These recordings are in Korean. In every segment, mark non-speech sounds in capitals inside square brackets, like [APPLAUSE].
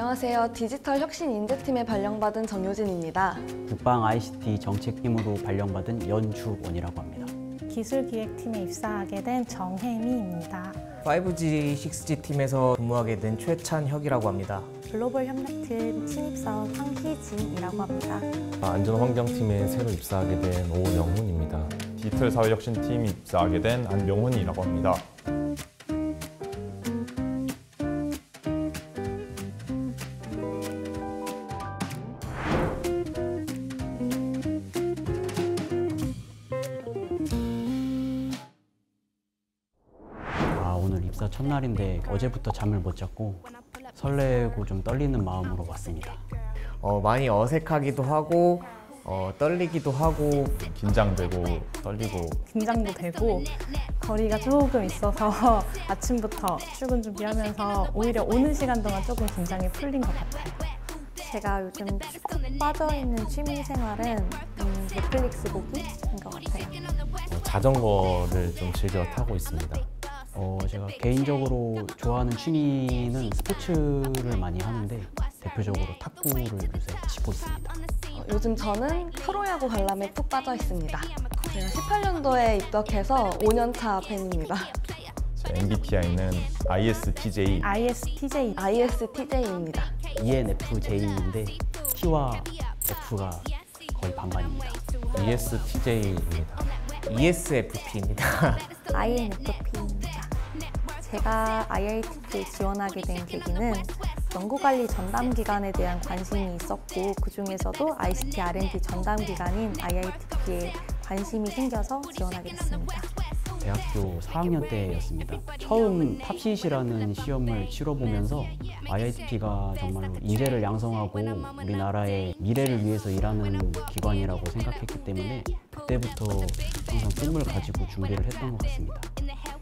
안녕하세요. 디지털 혁신 인재팀에 발령받은 정효진입니다. 국방 ICT 정책팀으로 발령받은 연주원이라고 합니다. 기술기획팀에 입사하게 된 정혜미입니다. 5G, 6G 팀에서 근무하게 된 최찬혁이라고 합니다. 글로벌 협력팀 신입사원 황희진이라고 합니다. 안전환경팀에 새로 입사하게 된 오영훈입니다. 디지털 사회혁신팀 입사하게 된 안명훈이라고 합니다. 첫날인데 어제부터 잠을 못 잤고 설레고 좀 떨리는 마음으로 왔습니다. 어, 많이 어색하기도 하고 어, 떨리기도 하고 긴장되고 떨리고 긴장도 되고 거리가 조금 있어서 [LAUGHS] 아침부터 출근 준비하면서 오히려 오는 시간 동안 조금 긴장이 풀린 것 같아요. 제가 요즘 푹 빠져있는 취미 생활은 음, 넷플릭스 보기인 것 같아요. 어, 자전거를 좀 즐겨 타고 있습니다. 어, 제가 개인적으로 좋아하는 취미는 스포츠를 많이 하는데 대표적으로 탁구를 요새 치고 있습니다. 어, 요즘 저는 프로야구 관람에 푹 빠져 있습니다. 제가 18년도에 입덕해서 5년차 팬입니다. MBTI는 ISTJ ISTJ ISTJ입니다. ENFJ인데 T와 F가 거의 반반입니다. ESTJ입니다. ESFP입니다. INFP입니다. 제가 IITP에 지원하게 된 계기는 연구관리 전담 기관에 대한 관심이 있었고 그 중에서도 ICT R&D 전담 기관인 IITP에 관심이 생겨서 지원하게 됐습니다. 대학교 4학년 때였습니다. 처음 탑시시라는 시험을 치러보면서 IITP가 정말로 인재를 양성하고 우리나라의 미래를 위해서 일하는 기관이라고 생각했기 때문에 그때부터 항상 꿈을 가지고 준비를 했던 것 같습니다.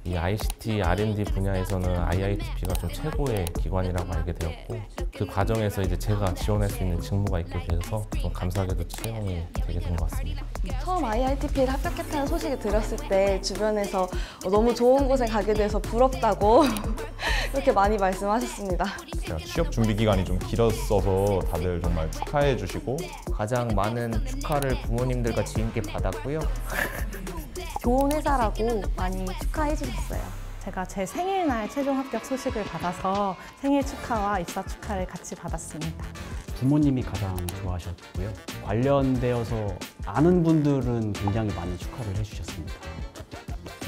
이 ICT R&D 분야에서는 IITP가 좀 최고의 기관이라고 알게 되었고 그 과정에서 이제 제가 지원할 수 있는 직무가 있게 돼서 좀 감사하게도 채용이 되게 된 것 같습니다. 처음 IITP에 합격했다는 소식을 들었을 때 주변에서 어, 너무 좋은 곳에 가게 돼서 부럽다고 [LAUGHS] 이렇게 많이 말씀하셨습니다. 제가 취업 준비 기간이 좀 길었어서 다들 정말 축하해 주시고 가장 많은 축하를 부모님들과 지인께 받았고요. 좋은 회사라고 많이 축하해 주셨어요. 제가 제 생일날 최종 합격 소식을 받아서 생일 축하와 입사 축하를 같이 받았습니다. 부모님이 가장 좋아하셨고요. 관련되어서 아는 분들은 굉장히 많이 축하를 해주셨습니다.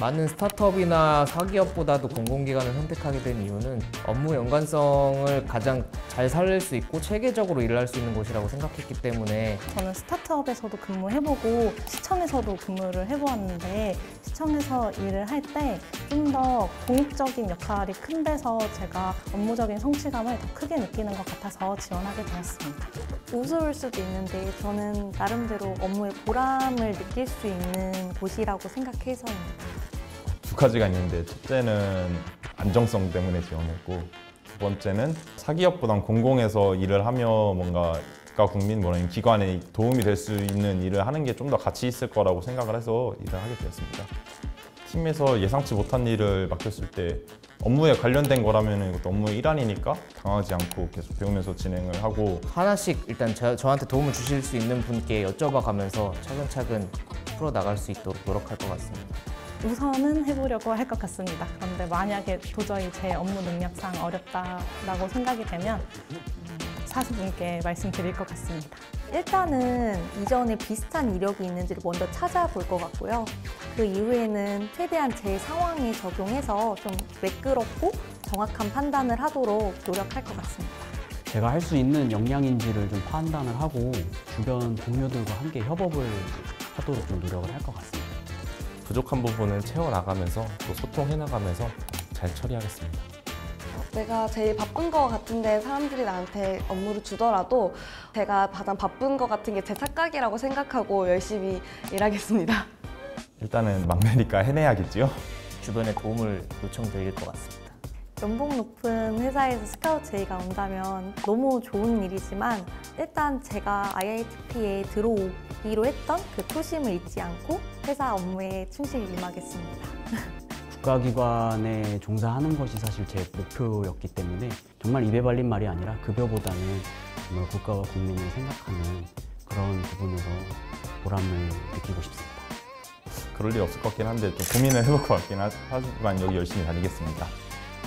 많은 스타트업이나 사기업보다도 공공기관을 선택하게 된 이유는 업무 연관성을 가장 잘 살릴 수 있고 체계적으로 일을 할수 있는 곳이라고 생각했기 때문에 저는 스타트업에서도 근무해보고 시청에서도 근무를 해보았는데 시청에서 일을 할 때 좀 더 공익적인 역할이 큰 데서 제가 업무적인 성취감을 더 크게 느끼는 것 같아서 지원하게 되었습니다. 우스울 수도 있는데 저는 나름대로 업무의 보람을 느낄 수 있는 곳이라고 생각해서입니다. 두 가지가 있는데 첫째는 안정성 때문에 지원했고 두 번째는 사기업보단 공공에서 일을 하며 뭔가 국민 뭐라 기관에 도움이 될 수 있는 일을 하는 게 좀 더 가치 있을 거라고 생각을 해서 일을 하게 되었습니다. 팀에서 예상치 못한 일을 맡겼을 때 업무에 관련된 거라면 이것도 업무의 일환이니까 당하지 않고 계속 배우면서 진행을 하고 하나씩 일단 저, 저한테 도움을 주실 수 있는 분께 여쭤봐 가면서 차근차근 풀어나갈 수 있도록 노력할 것 같습니다. 우선은 해보려고 할 것 같습니다. 그런데 만약에 도저히 제 업무 능력상 어렵다라고 생각이 되면 음, 사수분께 말씀드릴 것 같습니다. 일단은 이전에 비슷한 이력이 있는지를 먼저 찾아볼 것 같고요. 그 이후에는 최대한 제 상황에 적용해서 좀 매끄럽고 정확한 판단을 하도록 노력할 것 같습니다. 제가 할 수 있는 역량인지를 좀 판단을 하고 주변 동료들과 함께 협업을 하도록 좀 노력을 할 것 같습니다. 부족한 부분은 채워나가면서 또 소통해나가면서 잘 처리하겠습니다. 내가 제일 바쁜 거 같은데 사람들이 나한테 업무를 주더라도 제가 가장 바쁜 거 같은 게 제 착각이라고 생각하고 열심히 일하겠습니다. 일단은 막내니까 해내야겠지요. 주변에 도움을 요청드릴 것 같습니다. 연봉 높은 회사에서 스카우트 제의가 온다면 너무 좋은 일이지만 일단 제가 IITP에 들어오기로 했던 그 초심을 잊지 않고 회사 업무에 충실히 임하겠습니다. [LAUGHS] 국가기관에 종사하는 것이 사실 제 목표였기 때문에 정말 입에 발린 말이 아니라 급여보다는 정말 국가와 국민을 생각하는 그런 부분에서 보람을 느끼고 싶습니다. 그럴 일 없을 것 같긴 한데 좀 고민을 해볼 것 같긴 하- 하지만 여기 열심히 다니겠습니다.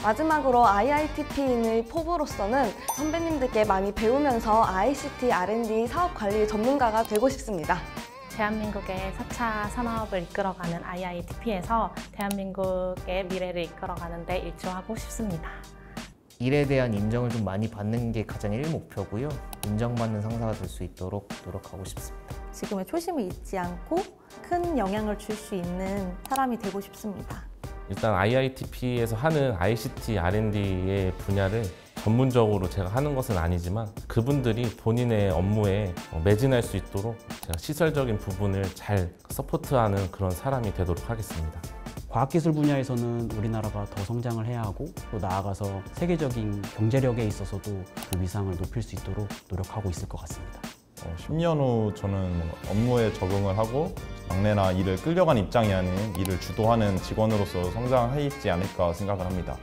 마지막으로 IITP인의 포부로서는 선배님들께 많이 배우면서 ICT R&D 사업 관리 전문가가 되고 싶습니다. 대한민국의 4차 산업을 이끌어가는 IITP에서 대한민국의 미래를 이끌어가는 데 일조하고 싶습니다. 일에 대한 인정을 좀 많이 받는 게 가장 1목표고요. 인정받는 상사가 될 수 있도록 노력하고 싶습니다. 지금의 초심을 잊지 않고 큰 영향을 줄 수 있는 사람이 되고 싶습니다. 일단 IITP에서 하는 ICT R&D의 분야를 전문적으로 제가 하는 것은 아니지만 그분들이 본인의 업무에 어, 매진할 수 있도록 제가 시설적인 부분을 잘 서포트하는 그런 사람이 되도록 하겠습니다. 과학기술 분야에서는 우리나라가 더 성장을 해야 하고 또 나아가서 세계적인 경제력에 있어서도 그 위상을 높일 수 있도록 노력하고 있을 것 같습니다. 어, 10년 후 저는 업무에 적응을 하고 막내나 일을 끌려간 입장이 아닌 일을 주도하는 직원으로서 성장해 있지 않을까 생각을 합니다.